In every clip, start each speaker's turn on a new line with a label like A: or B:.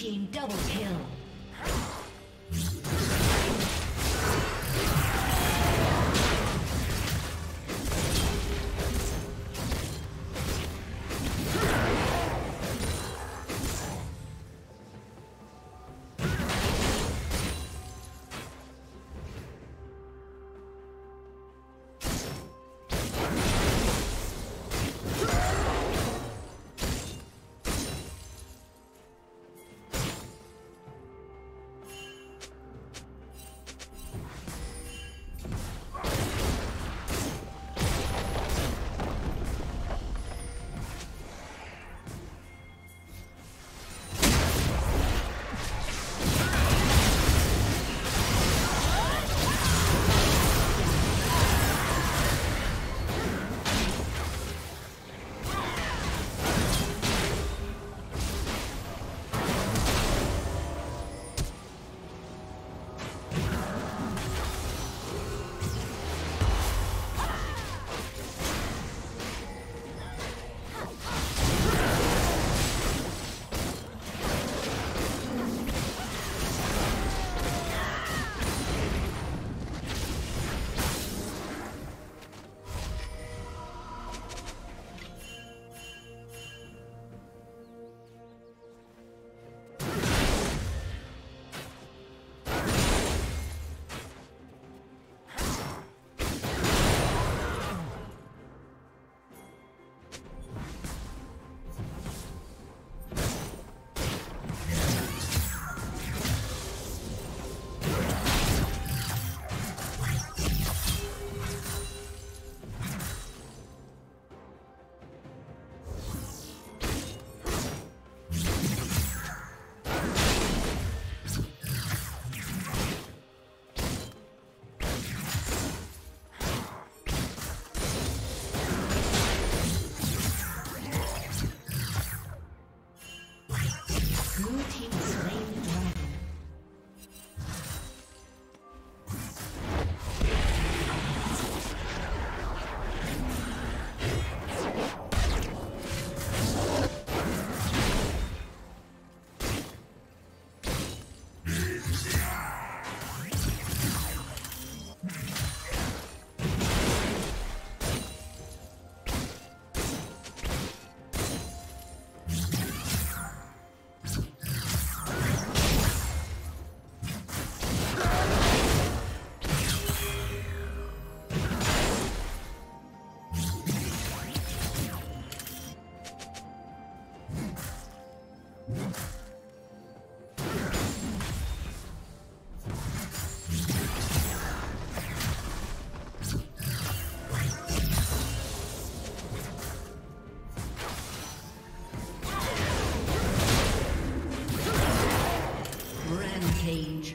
A: team double kill. Rampage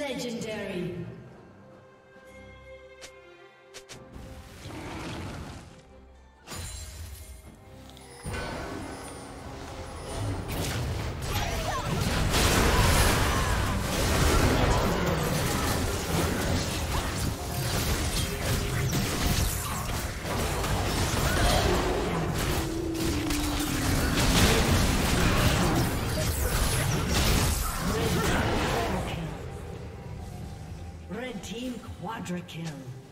A: Legendary. Quadra kill.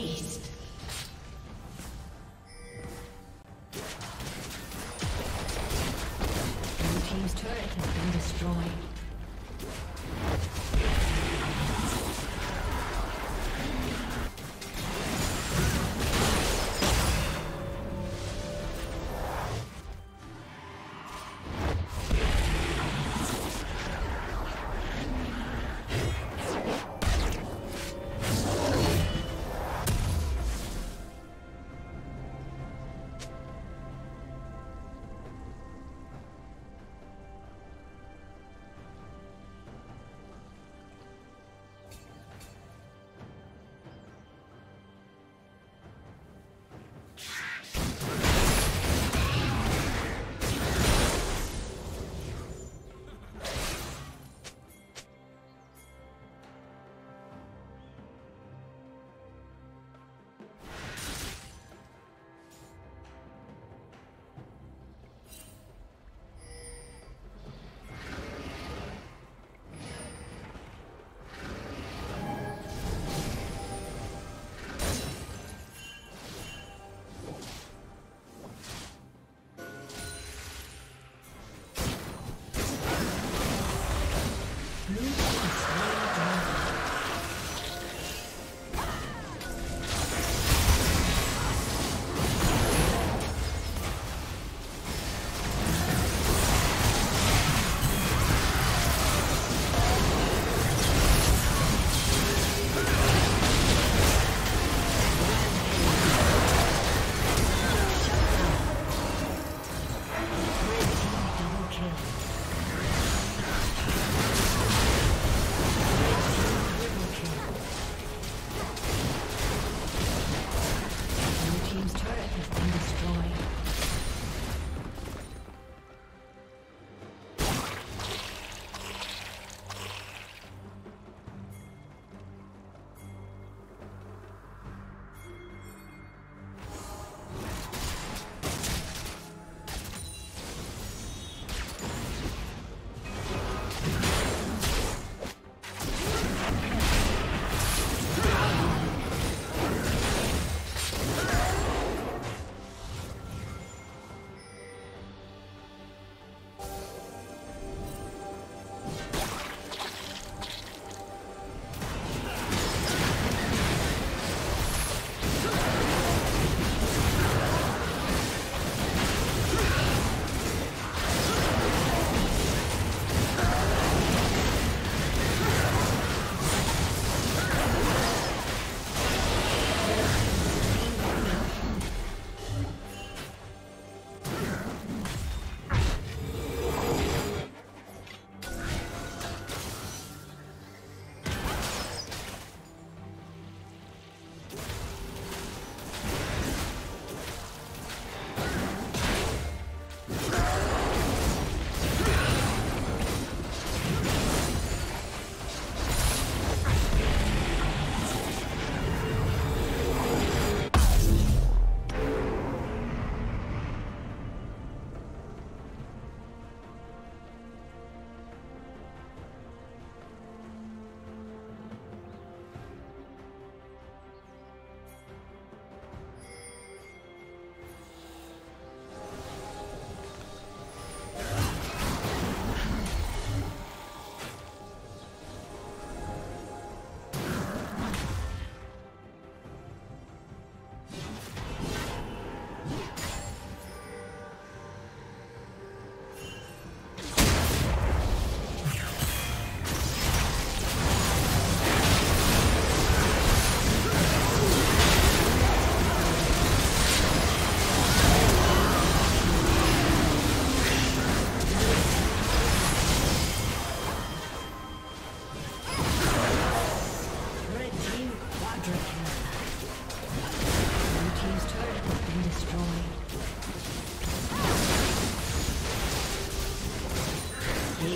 A: Aced.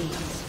A: Ace.